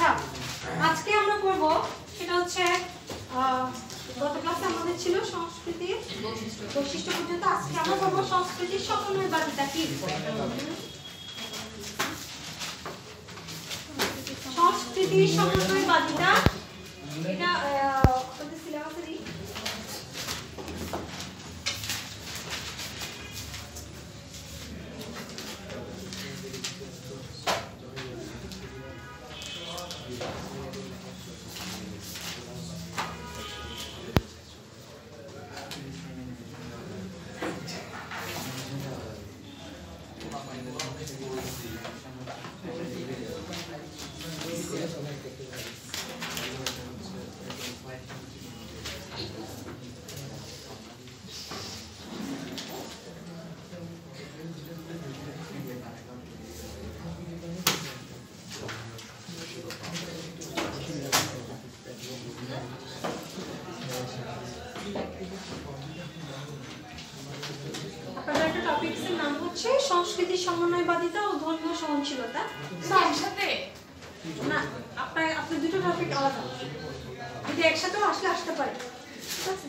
আচ্ছা আজকে আমরা করব সেটা হচ্ছে গত ক্লাসে আমাদের ছিল সংস্কৃতির বৈশিষ্ট্য পর্যন্ত। আজকে আমরা করব সংস্কৃতির সমন্বয় বাদিতা কি? সংস্কৃতির সমন্বয় বাদিতা এটা সংস্কৃতির সমন্বয়বাদিতা ও ধর্মীয় সহনশীলতা। So, একসাথে? না আপনার আপনার দুটো টপিক আলাদা। যদি একসাথেও আসলে আসতে পারে। ঠিক আছে?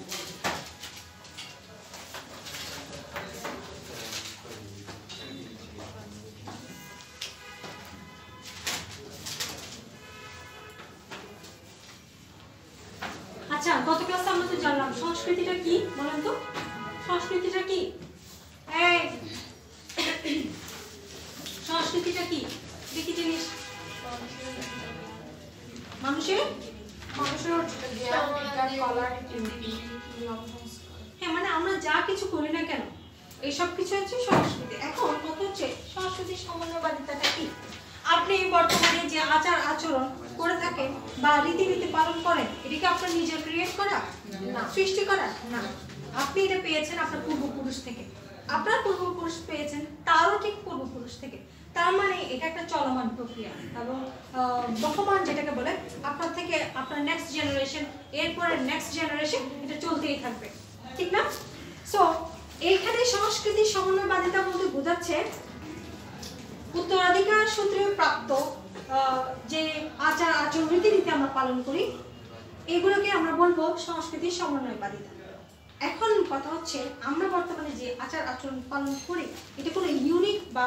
পেয়েছেন আপনার পূর্বপুরুষ থেকে। আপনার পূর্বপুরুষ পেয়েছেন, তারও ঠিক পূর্বপুরুষ থেকে। তার মানে এটা একটা চলমান প্রক্রিয়া এবং বহমান যেটাকে বলে, আপনার থেকে আপনার নেক্সট জেনারেশন এরপরে নেক্সট জেনারেশন এটা চলতেই থাকবে। ঠিক না? সো এইখানে সংস্কৃতির সমন্বয়বাদিতা বলতে বোঝাচ্ছে, উত্তরাধিকার সূত্রে প্রাপ্ত যে আচার আচরণ রীতিনীতি আমরা পালন করি, এগুলোকে আমরা বলব সংস্কৃতির সমন্বয়বাদিতা। এখন কথা হচ্ছে, আমরা বর্তমানে যে আচার আচরণ পালন করি, এটা কোনো ইউনিক বা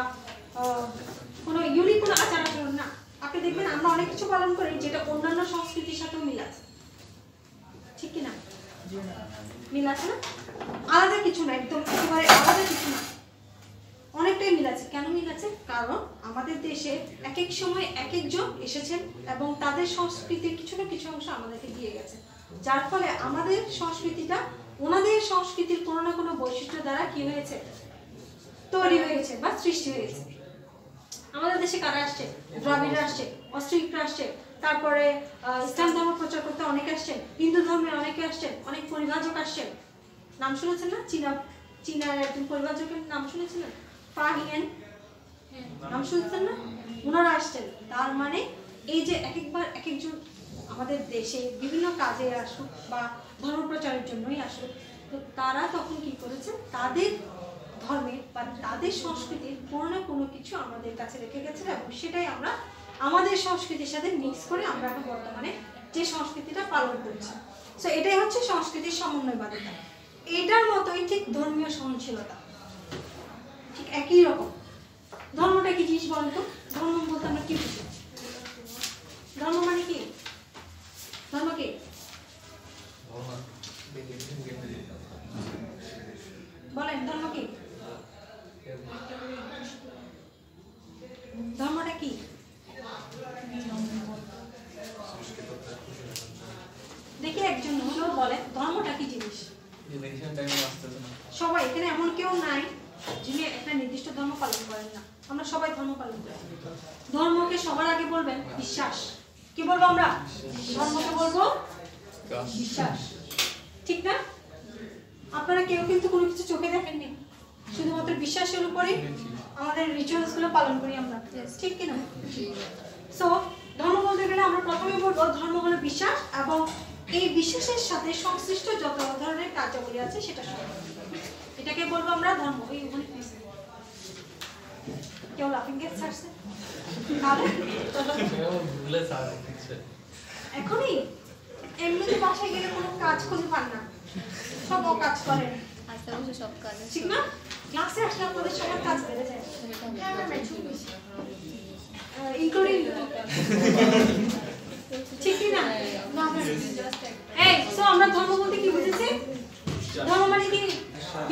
কোনো ইউনিক কোনো আচার আচরণ না। আপনি দেখবেন আমরা অনেক কিছু পালন করি যেটা অন্যান্য সংস্কৃতির সাথেও মিল আছে। ঠিক কি না মিল আছে না? আলাদা কিছু না, একদম একেবারে আলাদা কিছু না। অনেকটাই মিল আছে। কেন মিল আছে? কারণ আমাদের দেশে এক এক সময় এক একজন এসেছেন এবং তাদের সংস্কৃতির কিছু না কিছু অংশ আমাদেরকে দিয়ে গেছে। যার ফলে আমাদের সংস্কৃতিটা ওনাদের সংস্কৃতির কোনো না কোনো বৈশিষ্ট্য দ্বারা কি হয়েছে? তৈরি হয়েছে বা সৃষ্টি হয়েছে। আমাদের দেশে কারা আসছে? দ্রাবিড়রা আসছে অস্ট্রিকরা আসছে তারপরে ইসলাম ধর্ম প্রচার করতে অনেকে আসছেন হিন্দু ধর্মের অনেকে আসছেন অনেক পরিভাষক আসছেন নাম শুনেছেন না? চীনা চীনার একজন পরিভাষকের নাম শুনেছেন না? ফাহিয়েন নাম শুনেছেন না? ওনারা আসছেন। তার মানে এই যে এক একবার এক একজন আমাদের দেশে বিভিন্ন কাজে আসুক বা ধর্ম প্রচারের জন্যই আসুক, তো তারা তখন কি করেছে? তাদের ধর্মের বা তাদের সংস্কৃতির কোনো না কোনো কিছু আমাদের কাছে রেখে গেছে এবং সেটাই আমরা আমাদের সংস্কৃতির সাথে মিক্স করে আমরা এখন বর্তমানে যে সংস্কৃতিটা পালন করছি। সো এটাই হচ্ছে সংস্কৃতির সমন্বয়বাদিতা। এটার মতোই ঠিক ধর্মীয় সহনশীলতা। ঠিক একই রকম। ধর্মটা কি জিনিস বলেন তো ধর্ম বলতে আমরা কি বুঝি? ধর্ম মানে কি? ধর্ম কি বলেন ধর্ম কি ধর্মটা কি? দেখি একজন হলেও বলেন ধর্মটা কি জিনিস? সবাই, এখানে এমন কেউ নাই যিনি একটা নির্দিষ্ট ধর্ম পালন করেন না। আমরা সবাই ধর্ম পালন করি। ধর্মকে সবার আগে বলবেন, বিশ্বাস। কি বলব আমরা? ধর্মকে বলব? বিশ্বাস। ঠিক না? আপনারা কেউ কিন্তু কোনো কিছু চোখে দেখেননি। শুধুমাত্র বিশ্বাসের উপরে আমাদের রিচুয়ালসগুলো পালন করি আমরা। ঠিক কিনা সো ধর্ম বলতে গেলে আমরা প্রথমে বলব, ধর্ম হলো বিশ্বাস এবং এই বিশ্বাসের সাথে সংশ্লিষ্ট যত ধরনের কার্যাবলী আছে, সেটা এটাকে বলব আমরা ধর্ম। এই কেউ লাফিং গ্যাস ছাড়ছে? এখনই? এমনিতে বাসায় গেলে কোনো কাজ না। কাজ সব কাজ ঠিক না? ক্লাসে বেড়ে যায়। কি না? সো আমরা ধর্ম কি বুঝেছি? ধর্ম মানে কি?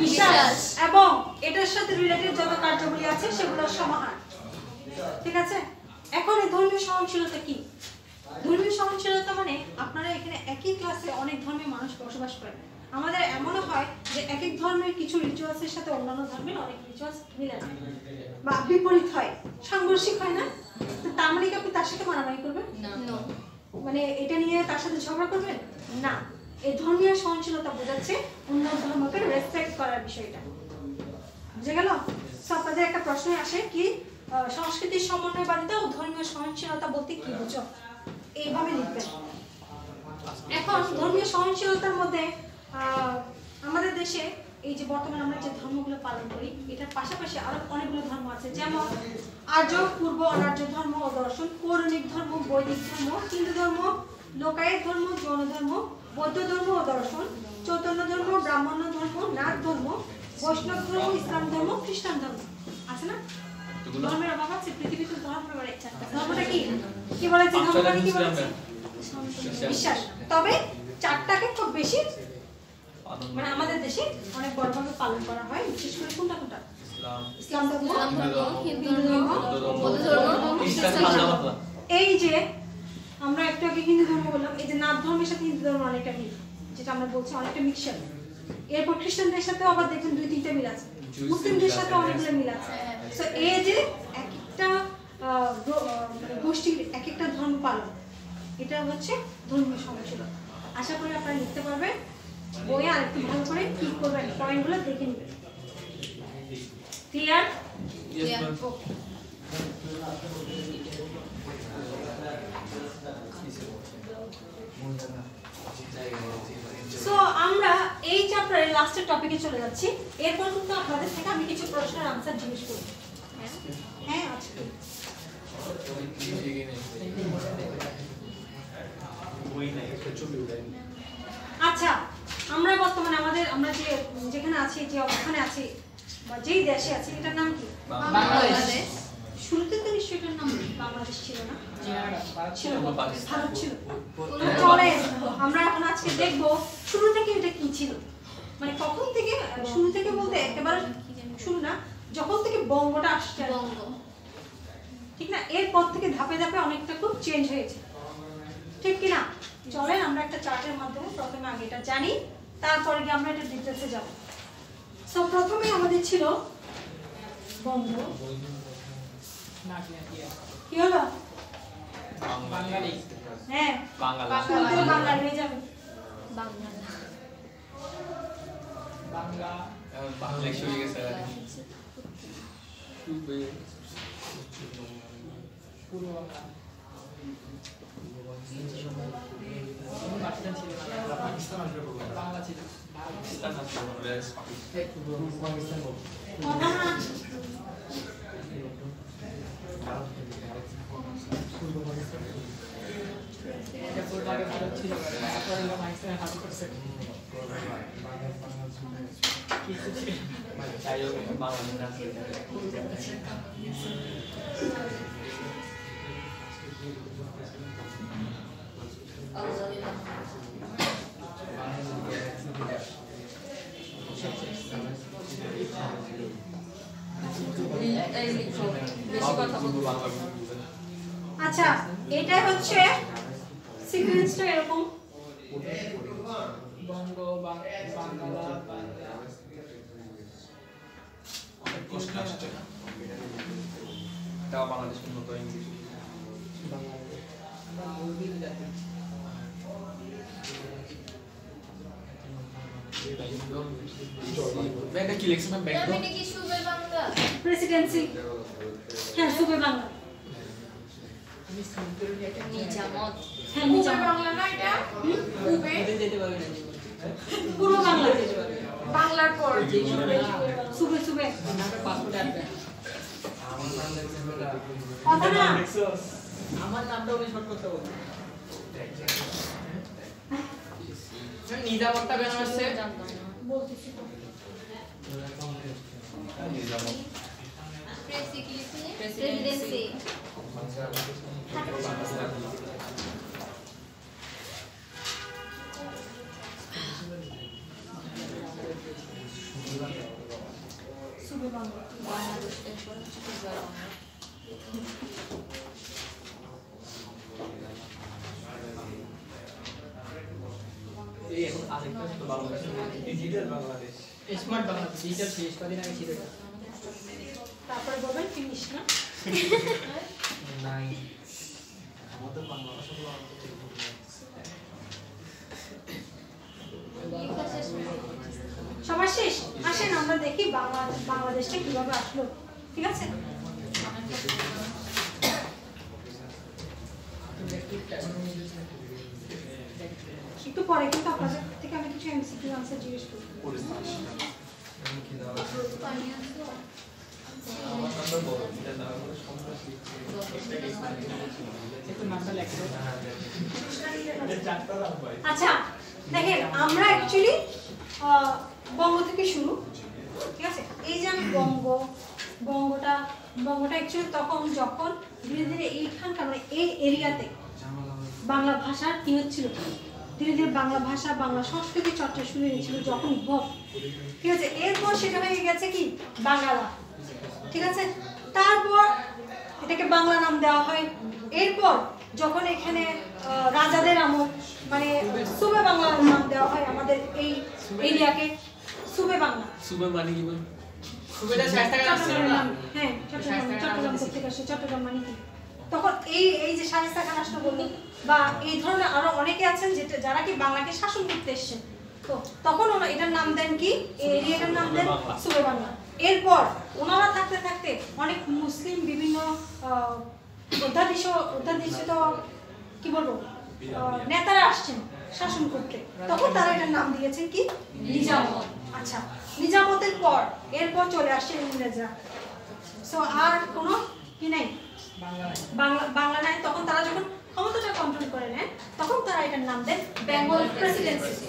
বিশ্বাস। এবং এটার সাথে রিলেটেড যত কার্যাবলী আছে, সেগুলোর সমাহার। ঠিক আছে? এখন এই ধর্মীয় সহনশীলতা কি? ধর্মীয় সহনশীলতা মানে আপনারা এখানে একই ক্লাসে অনেক ধর্মের মানুষ বসবাস করেন। আমাদের এমনও হয় যে এক এক ধর্মের কিছু রিচুয়ালসের সাথে অন্যান্য ধর্মের অনেক রিচুয়ালস মিলে না বা বিপরীত হয়। সাংঘর্ষিক হয় না? তো তার মানে কি আপনি তার সাথে মারামারি করবেন? মানে এটা নিয়ে তার সাথে ঝগড়া করবেন? না। এই ধর্মীয় সহনশীলতা বোঝাচ্ছে অন্য ধর্মকে রেসপেক্ট করার বিষয়টা। বুঝে গেল? তো আপনাদের একটা প্রশ্ন আসে কি সংস্কৃতির সমন্বয়বাদিতা ও ধর্মীয় সহনশীলতা বলতে কি বুঝো? এইভাবে লিখবেন। এখন ধর্মীয় সহনশীলতার মধ্যে আমাদের দেশে এই যে বর্তমানে আমরা যে ধর্মগুলো পালন করি, এটার পাশাপাশি আরও অনেকগুলো ধর্ম আছে। যেমন আর্য, পূর্ব, অনার্য ধর্ম ও দর্শন, পৌরাণিক ধর্ম, বৈদিক ধর্ম, হিন্দু ধর্ম, লোকায়ত ধর্ম, জৈন ধর্ম, বৌদ্ধ ধর্ম ও দর্শন, চৈতন্য ধর্ম, ব্রাহ্মণ্য ধর্ম নাথ ধর্ম, বৈষ্ণব ধর্ম, ইসলাম ধর্ম, খ্রিস্টান ধর্ম। আছে না? ধর্মের অভাব আছে পৃথিবীতে ধর্মের অনেক ধর্মটা কি? কি বলেছে? ধর্ম মানে কি বলেছে? বিশ্বাস। তবে চারটাকে খুব বেশি মানে আমাদের দেশে অনেক বড়ভাবে পালন করা হয় বিশেষ করে কোনটা কোনটা? ইসলাম। ধর্ম হিন্দু বৌদ্ধ এই যে আমরা একটু আগে হিন্দু ধর্ম বললাম এই যে নাথ ধর্মের সাথে হিন্দু ধর্ম অনেকটা মিল যেটা আমরা বলছি অনেকটা মিক্সচার। এরপর খ্রিস্টানদের সাথেও আবার দেখবেন দুই তিনটা মিল আছে। মুসলিমদের সাথে অনেকগুলো মিল আছে। তো এই যে এক একটা গোষ্ঠীর এক একটা ধর্ম পালন এটা হচ্ছে ধর্মীয় সহনশীলতা আশা করি আপনারা লিখতে পারবেন। বইয়ে আরেকটু ভালো করে কি করবেন পয়েন্টগুলো দেখে নেবেন। ক্লিয়ার সো আমরা এই চ্যাপ্টারের লাস্টের টপিকে চলে যাচ্ছি। এরপর কিন্তু আপনাদের থেকে আমি কিছু প্রশ্নের আনসার জিজ্ঞেস করব। হ্যাঁ আজকে আচ্ছা আমরা বর্তমানে আমাদের আমরা যে যেখানে আছি যে অবস্থানে আছি বা যেই দেশে আছি এটার নাম কি? বাংলাদেশ। শুরুতে তো নিশ্চয়ই এটার নাম বাংলাদেশ ছিল না? ছিল ভারত ছিল। চলে আমরা এখন আজকে দেখব শুরু থেকে এটা কি ছিল? মানে কখন থেকে শুরু থেকে বলতে একেবারে শুরু না যখন থেকে বঙ্গটা আসছে বঙ্গ। ঠিক না? এরপর থেকে ধাপে ধাপে অনেকটা খুব চেঞ্জ হয়েছে। ঠিক কি না চলেন আমরা একটা চার্টের মাধ্যমে প্রথমে আগে এটা জানি তারপরে গিয়ে আমরা এটা ডিটেলসে যাব। সো প্রথমে আমাদের ছিল বঙ্গ। কি হলো? হ্যাঁ হয়ে যাবে। বাংলা। লেখা হয়ে গেছে আর কি। পাকিস্তান আছে বাংলাদেশ কথা না আচ্ছা এটা হচ্ছে সিকোয়েন্সটা এরকম। বঙ্গ বাংলা তাও বাংলাদেশ উন্নত ইংলিশ কি লিখছে ম্যাম? কি বাংলা? প্রেসিডেন্সি হ্যাঁ সুবে বাংলা। আমি সিম্পল হ্যাঁ বাংলা না এটা? উবে যেতে যেতে পারবে না। পূর্ব বাংলা বাংলার পর যে সুবে সুবে আমার নামটা উনি শর্ট করতে বলছেন নিজামতটা কেন আসছে বলতেছি তো। প্রেসিডেন্সি শুভ স্মার্ট বাংলাদেশ ডিজিটাল শেষ কদিন আগে ছিল এটা। বলবেন ফিনিশ না নাই আমাদের বাংলা ভাষাগুলো সবার শেষ আসেন আমরা দেখি বাংলা বাংলাদেশটা কীভাবে আসলো। ঠিক আছে? একটু পরে কিন্তু আপনাদের থেকে আমি কিছু এমসিকিউ আনসার জিজ্ঞেস করব। আচ্ছা দেখেন, আমরা অ্যাকচুয়ালি বঙ্গ থেকে শুরু। ঠিক আছে? এই যে আমি বঙ্গ, বঙ্গটা বঙ্গটা অ্যাকচুয়ালি তখন যখন ধীরে ধীরে এইখানকার মানে এই এরিয়াতে বাংলা ভাষার কি হচ্ছিল? ধীরে ধীরে বাংলা ভাষা, বাংলা সংস্কৃতি চর্চা শুরু হয়েছিল যখন উদ্ভব ঠিক আছে? এরপর সেটা হয়ে গেছে কি? বাংলা ঠিক আছে? তারপর এটাকে বাংলা নাম দেওয়া হয়। এরপর যখন এখানে রাজাদের আমল মানে সুবে বাংলার নাম দেওয়া হয় আমাদের এই এরিয়াকে। সুবে বাংলা। সুবে মানে কি বল? নাম। হ্যাঁ চট্টগ্রাম মানে কি? তখন এই এই যে আসলো বলল বা এই ধরনের আরও অনেকে আছেন যেটা যারা কি বাংলাকে শাসন করতে এসছেন। তো তখন ওরা এটার নাম দেন কি? এরিয়াটার নাম দেন সুবে বাংলা। এরপর ওনারা থাকতে থাকতে অনেক মুসলিম বিভিন্ন আহ, অধ্যাদেশ অধ্যাদেশিত কি বলব? নেতারা আসছেন শাসন করতে। তখন তারা এটার নাম দিয়েছেন কি? নিজামত। আচ্ছা নিজামতের পর এরপর চলে আসছে ইংরেজরা। সো আর কোনো কি নাই? বাংলা বাংলা নাই। তখন তারা যখন ক্ষমতাটা কন্ট্রোল করে নেন তখন তারা এটার নাম দেন বেঙ্গল প্রেসিডেন্সি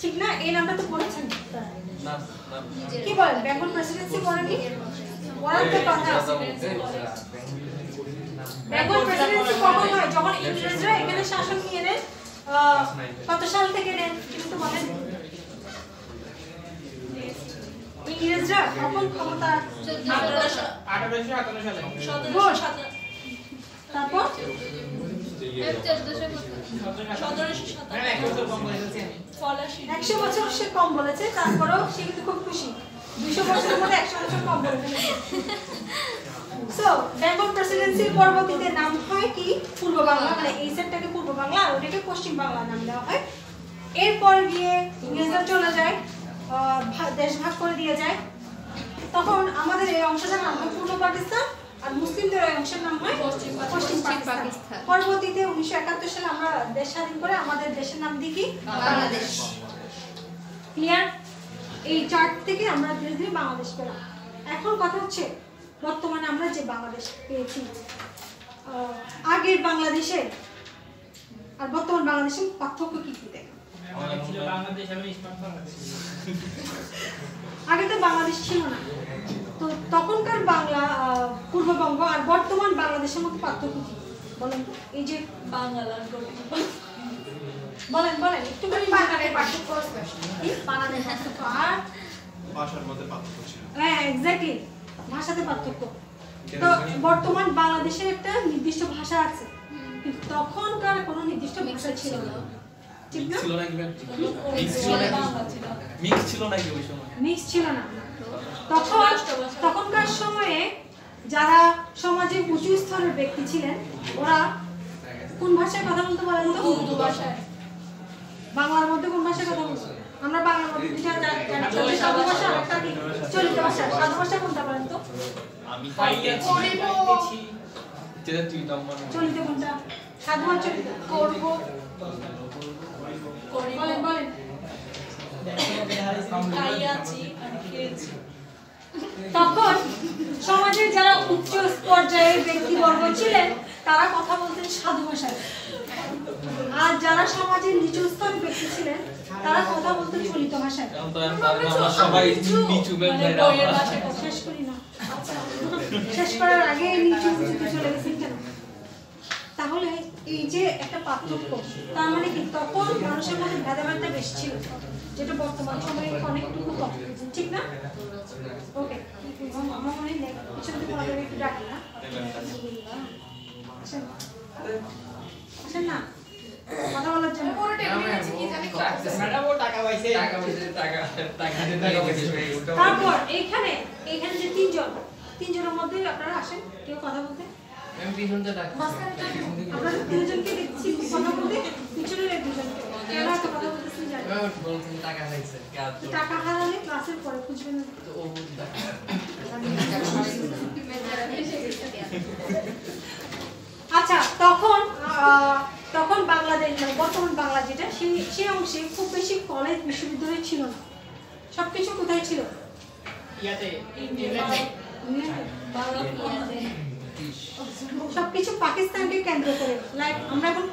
ঠিক না? এই নামটা তো নাম কি বলেন? বেঙ্গল প্রেসিডেন্সি বলেনি ওরাও তো কথা বেঙ্গল প্রেসিডেন্সি কখন হয়? যখন ইংরেজরা এখানে শাসন নিয়ে নেন কত সাল থেকে নেন কিন্তু বলেন ইংরেজরা কখন ক্ষমতা আঠারোশো আঠারোশো সাতান্ন সালে গুড তারপর চোদ্দশো সতেরোশো সাতান্ন এক বছর কম করে ফেলছি আমি একশো বছর সে কম বলেছে তারপরেও সে কিন্তু খুব খুশি। দুইশো বছরের মধ্যে একশো বছর কম বলে সো বেঙ্গল প্রেসিডেন্সির পরবর্তীতে নাম হয় কি? পূর্ব বাংলা মানে এই সেটটাকে পূর্ব বাংলা আর ওটাকে পশ্চিম বাংলা নাম দেওয়া হয়। এরপর গিয়ে ইংরেজরা চলে যায়। দেশ ভাগ করে দিয়ে যায়। তখন আমাদের এই অংশটার নাম হয় পূর্ব পাকিস্তান আর মুসলিমদের ওই অংশের নাম হয় পশ্চিম পাকিস্তান। পরবর্তীতে উনিশশো একাত্তর সালে আমরা দেশ স্বাধীন করে আমাদের দেশের নাম দিই কি বাংলাদেশ। ক্লিয়ার এই চার্ট থেকে আমরা ধীরে ধীরে বাংলাদেশ পেলাম। এখন কথা হচ্ছে বর্তমানে আমরা যে বাংলাদেশ পেয়েছি আহ, আগের বাংলাদেশের আর বর্তমান বাংলাদেশের পার্থক্য কি কি দেখেন আগে তো বাংলাদেশ ছিল না। তো তখনকার বাংলা পূর্ববঙ্গ আর বর্তমান বাংলাদেশের মধ্যে পার্থক্য কি? বলেন তো। এই যে বাংলার বলেন বলেন বাংলাদেশের পার্থক্য কি? বাংলাদেশ আর? ভাষার মধ্যে পার্থক্য ছিল। হ্যাঁ এক্স্যাক্টলি ভাষাতে পার্থক্য। তো বর্তমান বাংলাদেশের একটা নির্দিষ্ট ভাষা আছে। কিন্তু তখনকার কোনো নির্দিষ্ট ভাষা ছিল না। ঠিক ছিল নাকি মিক্স ছিল। নাকি মিক্স ছিল নাকি ওই সময়? মিক্স ছিল না। তখন তখনকার সময়ে যারা সমাজে উঁচু স্তরের ব্যক্তি ছিলেন ওরা কোন ভাষায় কথা বলতে পারেন? তো উর্দু ভাষায়। বাংলার মধ্যে কোন ভাষায় কথা বলতো আমরা বাংলার মধ্যে দুইটা সাধু ভাষা একটা কি? চলিত ভাষা। সাধু ভাষা কোনটা বলেন তো? আমি মানে। চলিত কোনটা? সাধু আর চলিত। করব। তখন সমাজের যারা উচ্চ পর্যায়ের ব্যক্তিবর্গ ছিলেন তারা কথা বলতেন সাধু ভাষায়। আর যারা সমাজের নিচু স্তরের ব্যক্তি ছিলেন তারা কথা বলতেন চলিত ভাষায়। বেঞ্চাইরা আমরা শেষ করি না। শেষ করার আগে নিচু চলে গেছেন কেন তাহলে এই যে একটা পার্থক্য তার মানে কি? তখন মানুষের মধ্যে ভেদাভেদটা বেশি ছিল যেটা বর্তমান সময়ে অনেকটুকু কম। ঠিক না? ওকে আমার মনে নেই আমাদের একটু ডাকি না। আসেন আসেন না কথা বলার জন্য। পুরো টেবিলে আছে কি জানি ম্যাডাম ও টাকা পাইছে টাকা পয়সা টাকা টাকা টাকা পয়সা তারপর এইখানে এইখানে যে তিনজন তিনজনের মধ্যে আপনারা আসেন কেউ কথা বলতে। আমি টাকা আপনারা তিনজনকে দেখছি কথা বলতে পিছনের এক দুজনকে। কেন এত কথা বলতেছেন জানি না। বলছেন টাকা খাইছে টাকা হারালে ক্লাসের পরে খুঁজবেন না। তো ও টাকা আচ্ছা তখন আহ, তখন বাংলাদেশ মানে বর্তমান বাংলা যেটা সেই সেই অংশে খুব বেশি কলেজ বিশ্ববিদ্যালয় ছিল না। সবকিছু কোথায় ছিল? ইয়াতে ইংল্যান্ডে সবকিছু পাকিস্তানকে কেন্দ্র করে। লাইক আমরা এখন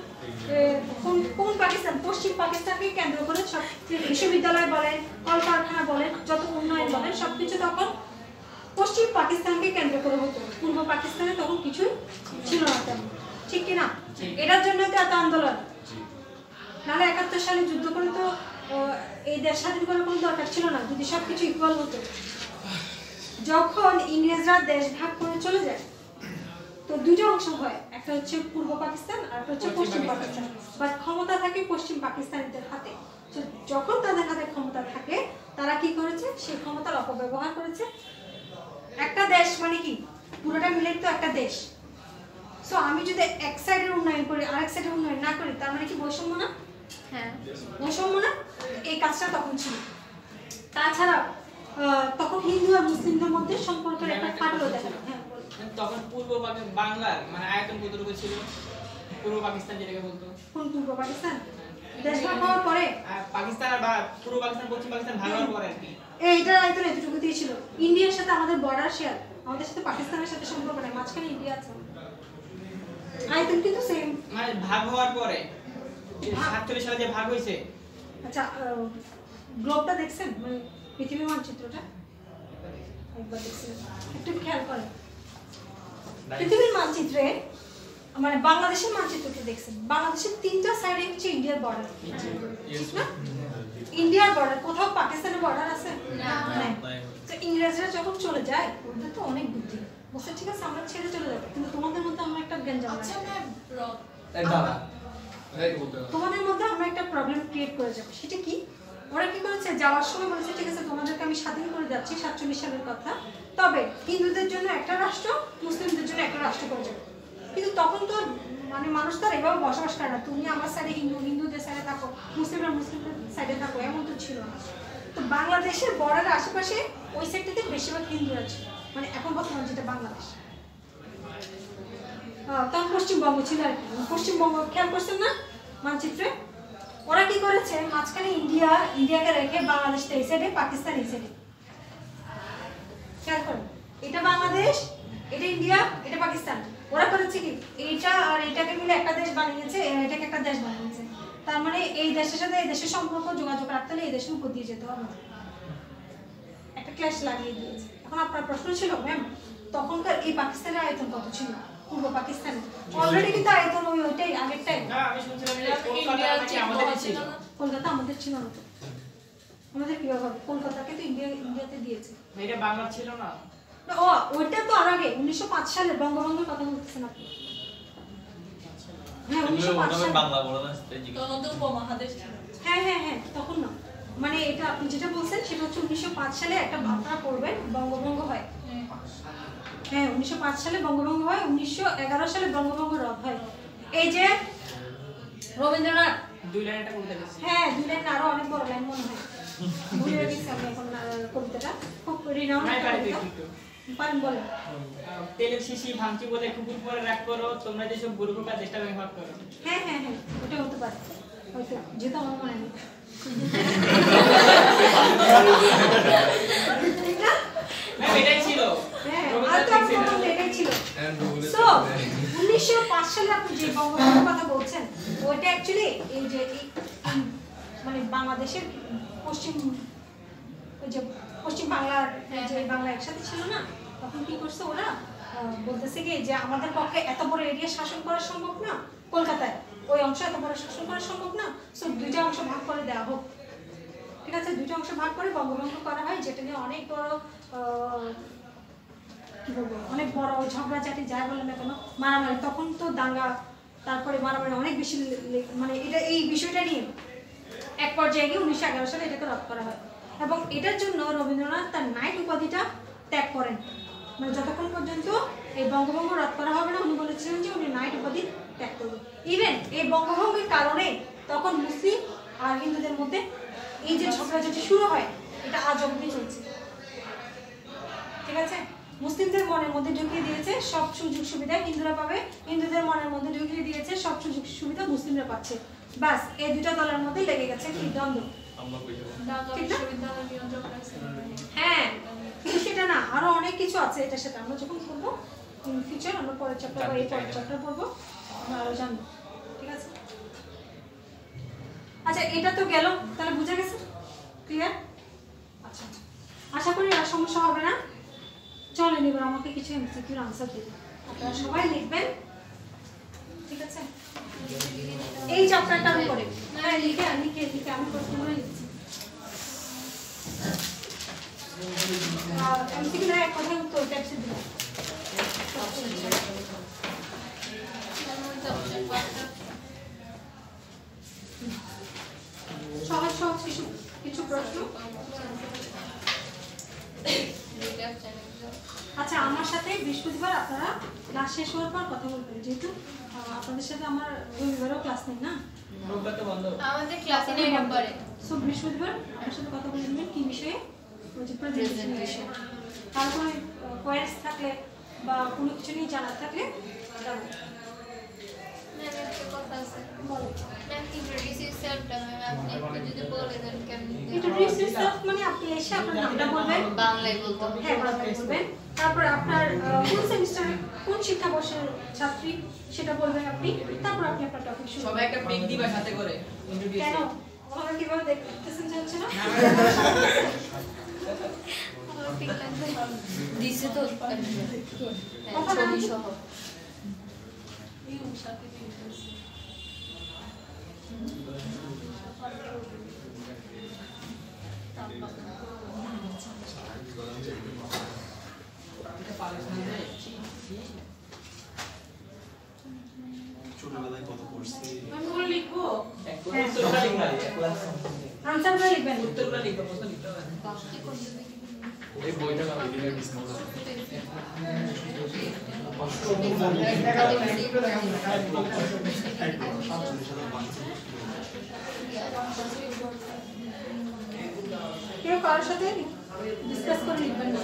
কোন কোন পাকিস্তান পশ্চিম পাকিস্তানকে কেন্দ্র করে সব বিশ্ববিদ্যালয় বলেন কলকারখানা বলেন যত উন্নয়ন বলেন সবকিছু তখন পশ্চিম পাকিস্তানকে কেন্দ্র করে হতো। পূর্ব পাকিস্তানে তখন কিছুই ছিল না তেমন। ঠিক কি না এটার জন্য তো এত আন্দোলন। নাহলে একাত্তর সালে যুদ্ধ করে তো এই দেশ স্বাধীন করার কোনো দরকার ছিল না। যদি সবকিছু ইকুয়াল হতো। যখন ইংরেজরা দেশ ভাগ করে চলে যায় তো দুটো অংশ হয়। একটা হচ্ছে পূর্ব পাকিস্তান আর একটা হচ্ছে পশ্চিম পাকিস্তান। বা ক্ষমতা থাকে পশ্চিম পাকিস্তানিদের হাতে। তো যখন তাদের হাতে ক্ষমতা থাকে তারা কি করেছে? সেই ক্ষমতার অপব্যবহার করেছে। একটা দেশ মানে কি? পুরোটা মিলে তো একটা দেশ। সো আমি যদি এক সাইডের উন্নয়ন করি আরেক সাইডের উন্নয়ন না করি তার মানে কি বৈষম্য না? হ্যাঁ। বৈষম্য না? এই কাজটা তখন ছিল। তাছাড়া তখন হিন্দু আর মুসলিমদের মধ্যে সম্পর্কের একটা ফাটল দেখা। হ্যাঁ। তখন পূর্ব বাংলার মানে আয়তন কতটুকু ছিল? পূর্ব পাকিস্তান যেটাকে বলতো। কোন পূর্ব পাকিস্তান? দেশ ভাগ হওয়ার পরে? পাকিস্তান আর পূর্ব পাকিস্তান পশ্চিম পাকিস্তান ভাগ হওয়ার পরে আর কি। এইটা আয়তন এতটুকু ছিল। ইন্ডিয়ার সাথে আমাদের বর্ডার শেয়ার আমাদের সাথে পাকিস্তানের সাথে সম্পর্ক নেই মাঝখানে ইন্ডিয়া আছে। আয়তন কিন্তু সেম মানে ভাগ হওয়ার পরে সাতচল্লিশ সালে যে ভাগ আচ্ছা গ্লোবটা দেখছেন? মানে পৃথিবীর মানচিত্রটা? একবার দেখছেন। একটু খেয়াল করেন। পৃথিবীর মানচিত্রে মানে বাংলাদেশের মানচিত্রটা দেখছেন। বাংলাদেশের তিনটা সাইডে হচ্ছে ইন্ডিয়ার বর্ডার ঠিক না? ইন্ডিয়ার বর্ডার কোথাও পাকিস্তানের বর্ডার আছে? নাই। তো ইংরেজরা যখন চলে যায় ওদের তো অনেক বুদ্ধি। বলছে ঠিক আছে আমরা ছেড়ে চলে যাব। কিন্তু তোমাদের মধ্যে আমরা একটা গেঞ্জাম আচ্ছা এই বলতে হবে। তোমাদের মধ্যে আমরা একটা প্রবলেম ক্রিয়েট করে যাব। সেটা কি? ওরা কি করেছে? যাওয়ার সময় বলেছে, ঠিক আছে, তোমাদেরকে আমি স্বাধীন করে যাচ্ছি, সাতচল্লিশ সালের কথা। তবে হিন্দুদের জন্য একটা রাষ্ট্র, মুসলিমদের জন্য একটা রাষ্ট্র করে যাবে কিন্তু তখন তো মানে মানুষ তো আর এভাবে বসবাস করে না। তুমি আমার সাইডে হিন্দু, হিন্দুদের সাইডে থাকো, মুসলিমরা মুসলিমদের সাইডে থাকো, এমন তো ছিল না। তো বাংলাদেশের বর্ডারের আশেপাশে ওই সাইডটাতে বেশিরভাগ হিন্দুরা ছিল। মানে এখন বর্তমান যেটা বাংলাদেশ। তখন পশ্চিমবঙ্গ ছিল আর কি। পশ্চিমবঙ্গ খেয়াল করছেন না? মানচিত্রে? ওরা কি করেছে? মাঝখানে ইন্ডিয়া, ইন্ডিয়াকে রেখে বাংলাদেশটা এই সাইডে পাকিস্তান এই সাইডে খেয়াল করেন এটা বাংলাদেশ, এটা ইন্ডিয়া, এটা পাকিস্তান। ওরা করেছে কি? এইটা আর এটাকে মিলে একটা দেশ বানিয়েছে এটাকে একটা দেশ বানিয়েছে। তার মানে এই দেশের সাথে এই দেশের সম্পর্ক, যোগাযোগ রাখতে হলে এই দেশের উপর দিয়ে যেতে হবে। একটা ক্লাস লাগিয়ে দিয়েছে। এখন আপনার প্রশ্ন ছিল ম্যাম তখনকার এই পাকিস্তানের আয়তন কত ছিল? পূর্ব পাকিস্তানে। অলরেডি কিন্তু আয়তন ওই ওইটাই আগেরটাই না আমি শুনছিলাম যে কলকাতা আমাদের ছিল না? কলকাতা আমাদের ছিল না তো। আমাদের কীভাবে হবে? কলকাতাকে তো ইন্ডিয়া ইন্ডিয়াতে দিয়েছে। এটা বাংলার ছিল না। ও ওইটা তো আর আগে উনিশশো পাঁচ সালে কথা বলতেছেন আপনি। হ্যাঁ উনিশশো পাঁচ সালে। বাংলা বলো না তখন তো উপমহাদেশ ছিল। হ্যাঁ হ্যাঁ হ্যাঁ তখন না। মানে এটা আপনি যেটা বলছেন সেটা হচ্ছে উনিশশো পাঁচ সালে একটা আপনারা করবেন বঙ্গভঙ্গ হয়। হ্যাঁ উনিশশো পাঁচ সালে বঙ্গভঙ্গ হয় উনিশশো এগারো সালে বঙ্গভঙ্গ রদ হয়। এই যে রবীন্দ্রনাথ। দুই লাইন একটা হ্যাঁ দুই লাইন আরও অনেক বড় লাইন মনে হয়। ভুলে গেছি আমি এখন কবিতাটা। খুব রিনাউন্ড নাই পারি তো কবিতা। একটু। পারেন বলেন। তেলের শিশি ভাঙচি বলে কুকুর পরে রাগ করো তোমরা যেসব বুড়ো চেষ্টা ব্যবহার করো। হ্যাঁ হ্যাঁ হ্যাঁ ওটা হতে পারে। হয়তো যেহেতু আমার মনে নেই। এটাই ছিল। হ্যাঁ সো উনিশশো পাঁচ সালে আপনি যে বঙ্গবন্ধুর কথা বলছেন ওইটা অ্যাকচুয়ালি এই যে মানে বাংলাদেশের পশ্চিম ওই যে পশ্চিম বাংলার যে বাংলা একসাথে ছিল না তখন কি করছে ওরা? বলতেছে কি যে আমাদের পক্ষে এত বড় এরিয়া শাসন করা সম্ভব না কলকাতায় ওই অংশ এত বড় শাসন করা সম্ভব না সো দুইটা অংশ ভাগ করে দেওয়া হোক। ঠিক আছে? দুইটা অংশ ভাগ করে বঙ্গভঙ্গ করা হয় যেটা নিয়ে অনেক বড় কি বলব, অনেক বড় ঝগড়াঝাটি যাই বলে না কেন, মারামারি। তখন তো দাঙ্গা, তারপরে মারামারি অনেক বেশি মানে এটা, এই বিষয়টা নিয়ে এক পর্যায়ে গিয়ে উনিশশো এগারো সালে এটাকে রদ করা হয়। এবং এটার জন্য রবীন্দ্রনাথ তার নাইট উপাধিটা ত্যাগ করেন। মানে যতক্ষণ পর্যন্ত এই বঙ্গভঙ্গ রদ করা হবে না, উনি বলেছিলেন যে উনি নাইট উপাধি ত্যাগ করবেন। ইভেন এই বঙ্গভঙ্গের কারণে তখন মুসলিম আর হিন্দুদের মধ্যে এই যে ঝগড়াঝাটি শুরু হয়, এটা আজ অবধি চলছে। ঠিক আছে? মুসলিমদের মনের মধ্যে ঢুকিয়ে দিয়েছে সব সুযোগ সুবিধা হিন্দুরা পাবে হিন্দুদের মনের মধ্যে ঢুকিয়ে দিয়েছে সব সুযোগ সুবিধা মুসলিমরা পাচ্ছে। বাস এই দুটো দলের মধ্যে লেগে গেছে কি দ্বন্দ্ব? হ্যাঁ কিন্তু সেটা না আরও অনেক কিছু আছে এটার সাথে। আমরা যখন পড়ব ইন ফিউচার আমরা পরের চ্যাপ্টার বা এই পরের চ্যাপ্টার পড়ব আমরা আরও জানব। ঠিক আছে? আচ্ছা এটা তো গেল তাহলে বুঝা গেছে? ক্লিয়ার আচ্ছা। আশা করি আর সমস্যা হবে না। চলেন এবার আমাকে কিছু এমসিকিউর আনসার দিন আপনারা সবাই লিখবেন। ঠিক আছে? এই চ্যাপ্টারটা আমি করে হ্যাঁ লিখে আমি লিখে লিখে আমি প্রশ্নগুলো লিখছি এমসিকিউ এক কথায় উত্তর ট্যাক্সি দিলাম সহজ সহজ কিছু কিছু প্রশ্ন? আচ্ছা আমার সাথে বৃহস্পতিবার আপনারা ক্লাস শেষ হওয়ার পর কথা বলবেন। যেহেতু আপনাদের সাথে আমার রবিবারও ক্লাস নেই না? রোববার আমাদের ক্লাসে নেই সো বৃহস্পতিবার আমার সাথে কথা বলে নেবেন কি বিষয়ে? প্রেজেন্টেশন বিষয়ে তারপরে কোয়েস থাকলে বা কোনো কিছু নিয়ে জানার থাকলে তারপর আপনার কোন সেমিস্টারে কোন শিক্ষাবর্ষের ছাত্রী সেটা বলবেন আপনি। তারপর আপনি আপনার টপিক শুরু সবাই একটা পিক দিবা সাথে করে। কেন? আমাকে কীভাবে দেখতেছেন যে না? আমার ঠিক লাগবে? দিছে তো। হ্যাঁ, ছবি সহ ছোটবেলায় কত পড়ছি আমি লিখব? উত্তরটা লিখবা আনসারগুলো লিখবেন উত্তরটা লিখবা। প্রশ্ন লিখতে হবে। এই বইটা আমি দিলে ডিসকাউন্ট কেউ কারোর সাথে ডিসকাস করে লিখবেন না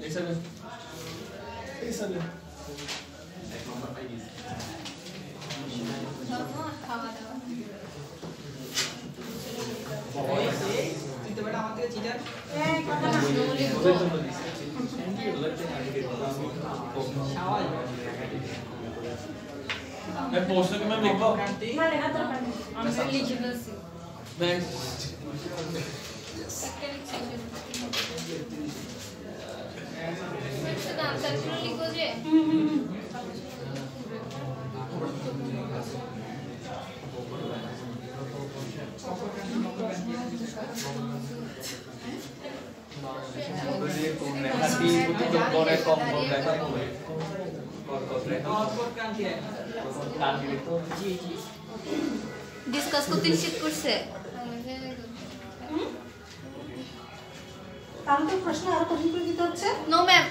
এইসবে এইসবে এক নম্বর পাই গেছি খাওয়া দাওয়া मैं पोस्टर में लिखो हम से एलिजिबल सी मैं कल्चरल लिखो जे ডিসকাস করতে নিষেধ করছে। তাহলে তো প্রশ্ন আরও কঠিন করে দিতে হচ্ছে। No ma'am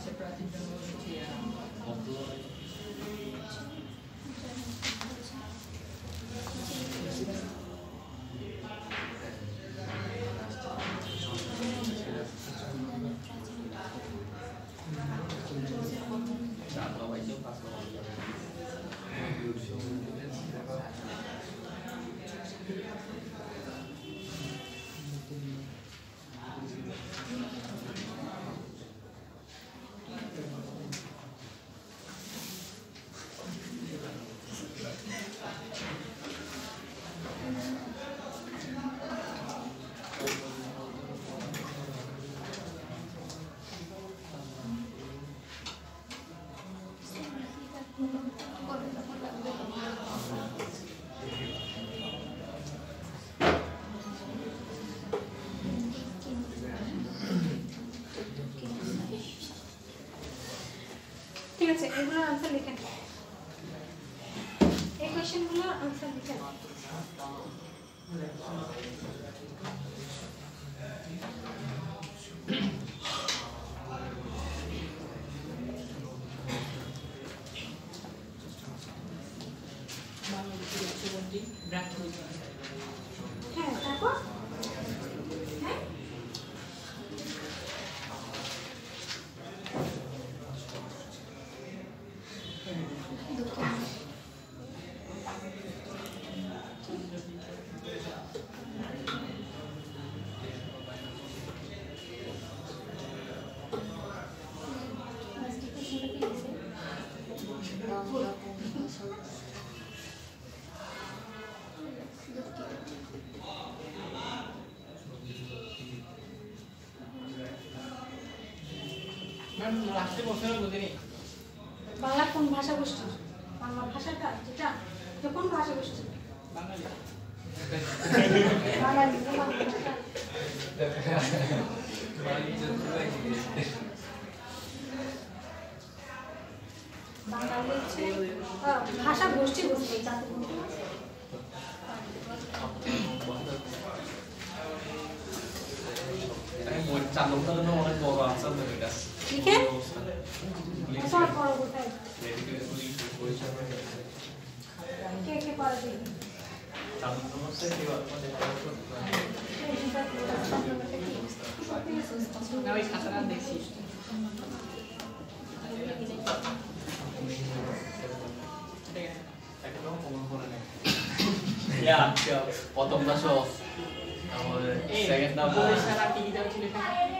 Nasce praticamente o. Bangla কোন ভাষা গোষ্ঠী? বাংলা ভাষাটা কোন ভাষা গোষ্ঠী? ভাষা। গোষ্ঠী অনেক বড় আনসার লিখে এরপর পড়ো কোথায় মেডিকেল পরিচয় কে কে পড়া দেখি চার নম্বর হচ্ছে কি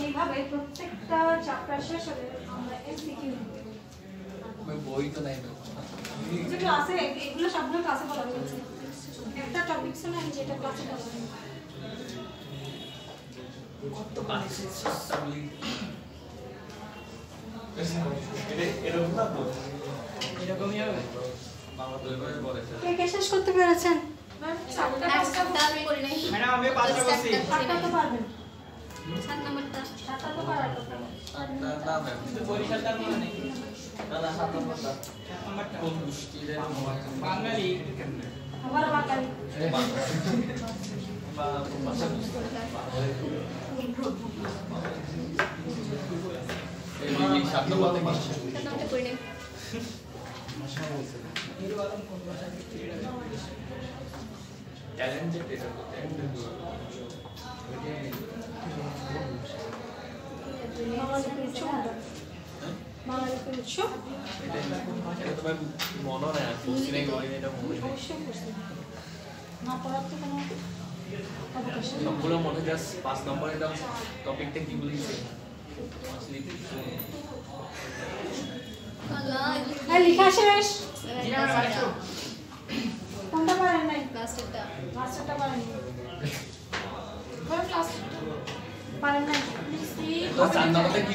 এইভাবে প্রত্যেকটা চ্যাপ্টার শেষ হলে আমরা এমসিকিউ বই তো নাই তো। যেগুলো এগুলো সবগুলো ক্লাসে বলা হয়েছে। একটা টপিক শুনে যেটা ক্লাসে বলা হয়েছে। এরকম না এরকমই হবে? বাংলা দুইবার বলেছে কে কে শেষ করতে পেরেছেন? একটা আমি করি নাই ম্যাডাম আমি পাঁচটা করছি সাতটা তো পারবেন সাত নাম্বারটা সাতটা তো পারার কথা না না ম্যাম কিন্তু পরিষ্কার তার মনে নেই না না সাত নম্বরটা এক নাম্বারটা কোন গোষ্ঠী রে বাঙালি আবার বাঙালি বা ভাষা এই ট্যালেন্টেড এটা মনে করছি না পড়ার তো কোনো সবগুলো মনে জাস্ট পাঁচ নম্বর এটা টপিকটা কি বলেছে? লেখা শেষ। কোনটা পারেন নাই? মাস্টারটা পারেন পারেন নাই।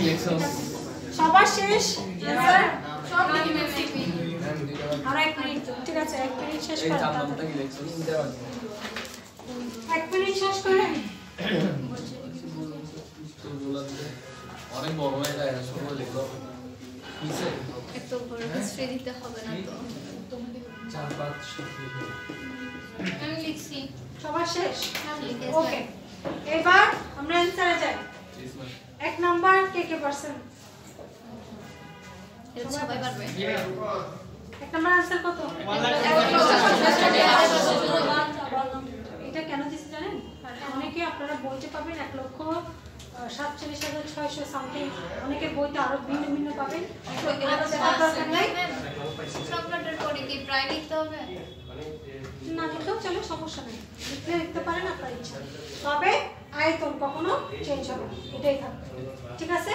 লেখছো? সবার শেষ? লিখে আর এক মিনিট ঠিক আছে এক মিনিট শেষ করেন এক মিনিট শেষ করেন অনেক বড় হয়ে যায় সময় লিখলো কিসে এত বড় হিস্ট্রি দিতে হবে না তো। চার পাঁচ আমি লিখছি। সবার শেষ? ওকে এবার আমরা অ্যানসারে যাই। এক নাম্বার কে কে পারছেন? এটা সবাই পারবে। এক নাম্বার আনসার কত? এটা কেন দিচ্ছে জানেন? অনেকে আপনারা বইতে পাবেন এক লক্ষ সাতচল্লিশ হাজার ছয়শো সামথিং অনেকে বইতে আরও ভিন্ন ভিন্ন পাবেন প্রায় লিখতে হবে? না লিখলেও চলে সমস্যা নেই। লিখলে লিখতে পারেন আপনার ইচ্ছা। তবে আয়তন কখনো চেঞ্জ হবে না। এটাই থাকবে ঠিক আছে?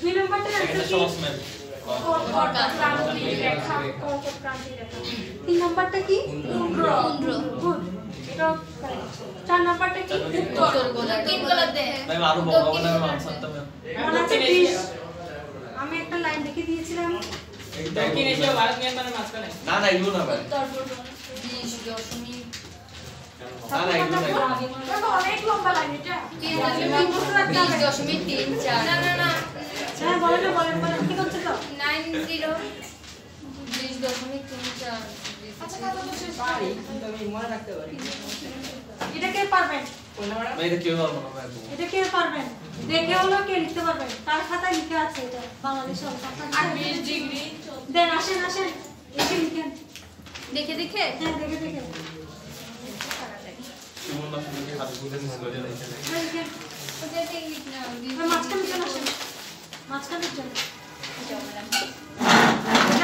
দুই রেখা তিন নম্বরটা কি। গুড চার নম্বরটা কি উত্তর তিন গোলার্ধে আমি আরও বড় বড় নামে আনসার মনে আছে দক্ষিণ আমি একটা লাইন লিখে দিয়েছিলাম দক্ষিণ এশিয়া ভারত মিয়ানমারের মাঝখানে না না এগুলো না। ভাই উত্তর পূর্ব দশমিক অনেক লম্বা লাইন এটা তিন দশমিক তিন চার না না না হ্যাঁ বলেন বলেন। বলেন ঠিক হচ্ছে তো? Nine zero. বিশ দশমিক তিন চার আচ্ছা কত বছর পারি কিন্তু আমি মনে রাখতে পারি এটা কে পারবেন এটা কেউ পারব না এটা কে পারবেন দেখে হলো কে লিখতে পারবেন তার খাতায় লিখে আছে এটা বাংলাদেশের আর বিশ ডিগ্রি দেন আসেন আসেন এসে লিখেন দেখে দেখে হ্যাঁ দেখে দেখে সুমন না সুমন কি হাত গুলে মিস করে দিয়েছে হ্যাঁ, লিখেন ওদের লিখ না হ্যাঁ, মাঝখানে আসেন মাঝখানে চলে যাও ম্যাডাম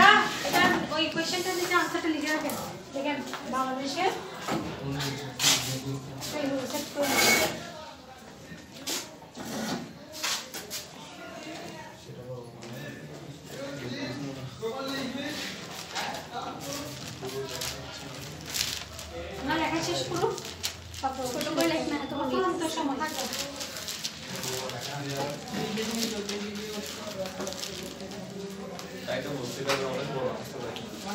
এটা এটা ওই কোয়েশ্চেনটা দিতে আনসারটা লিখে রাখেন। দেখেন বাংলাদেশের না লেখা শেষ করুন। তারপর ছোট করে লেখ না, এত বড় অফুরন্ত সময় তাই তো বলতে পারব অনেক বড়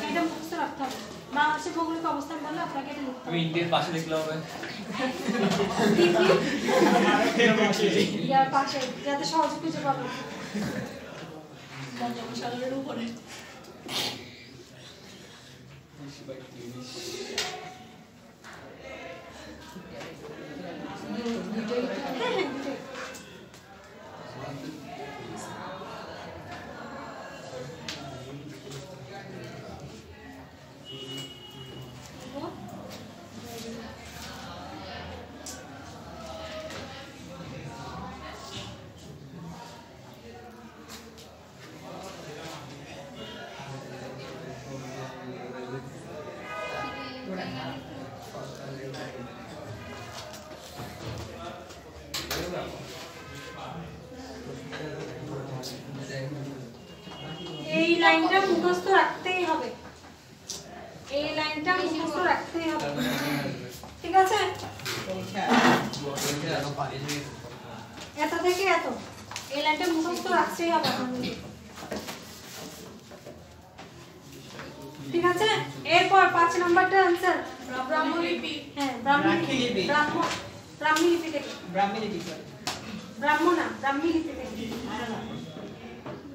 এটা মুখস্থ রাখতে হবে। বাংলাদেশের ভৌগোলিক অবস্থান বললে আপনাকে এটা লিখতে হবে ইন্ডিয়ার পাশে দেখলে হবে। ইয়ার পাশে যাতে সহজে খুঁজে পাবেন বঙ্গোপসাগরের উপরে। এত থেকে এত। এই লাইনটা মুখস্থ রাখতেই হবে ঠিক আছে? এরপর পাঁচ নাম্বারটা আনসার হ্যাঁ ব্রাহ্মী লিপি। ব্রাহ্ম ব্রাহ্মী লিপি থেকে। ব্রাহ্মী লিপি করে ব্রাহ্মী লিপি থেকে।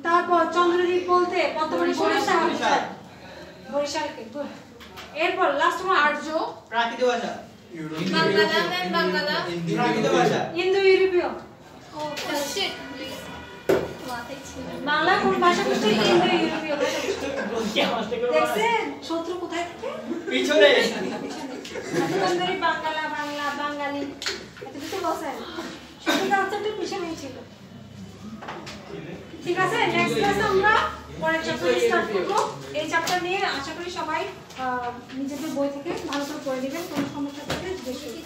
তারপর চন্দ্রদ্বীপ বলতে বর্তমানে বরিশাল। বরিশাল। বরিশালকে এরপর লাস্ট ওয়ান আর্য। প্রাকৃত ভাষা ইন্দো ইউরোপীয়। বাংলা কোন ভাষা ইন্দো ইউরোপীয়? দেখছেন? শত্রু কোথায় থাকে? পিছনে। বাংলা বাংলা বাঙালি। এত কিছু বসেন শত্রুটা আনসারটা পিছনে ছিল। ঠিক আছে? নেক্সট ক্লাসে আমরা পরের চ্যাপ্টার স্টার্ট করব। এই চ্যাপ্টার নিয়ে আশা করি সবাই আহ, নিজেদের বই থেকে ভালো করে পড়ে দেবেন কোনো সমস্যা থাকলে জিজ্ঞেস ছুটি